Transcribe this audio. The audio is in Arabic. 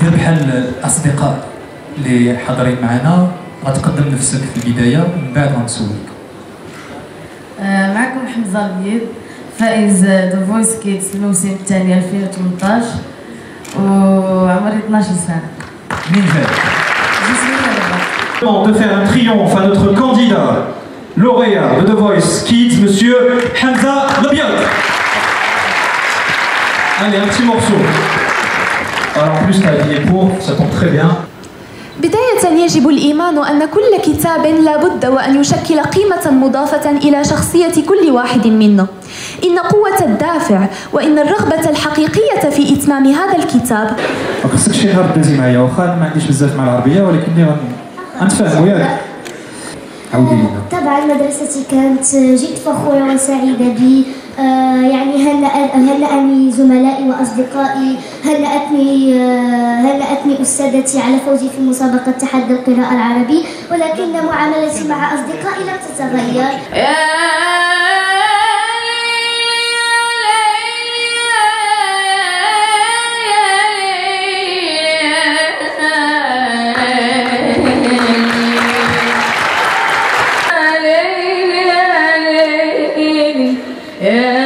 غدير بحال الأصدقاء اللي حاضرين معنا غتقدم نفسك في البداية ومن بعد غنسولك. آه، معكم حمزة لبيض فائز The Voice Kids الموسم الثاني 2018 وعمري 12 سنه منين جاي de faire un triomphe à notre candidat. Lauréat de The Voice Kids, monsieur Hamza Lebiot. Allez, un petit morceau. Alors en plus, t'as habillé pour, ça tombe très bien. بداية يجب الإيمان أن كل كتاب لا بد وأن يشكل قيمة مضافة إلى شخصية كل واحد منا إن قوة الدافع وإن الرغبة الحقيقية في إتمام هذا الكتاب ما خصكش شي نهار تدوزي معايا واخا ما عنديش بزاف مع العربية ولكني غنتفاهموا ياك عاودي لينا طبعا مدرستي كانت جد فخورة وسعيدة بي. آه، يعني هنأ هنأني زملائي وأصدقائي؟ هنأتني آه، هنأتني أستاذتي على فوزي في مسابقة تحدي القراءة العربي؟ ولكن معاملتي مع أصدقائي لم تتغير. Yeah.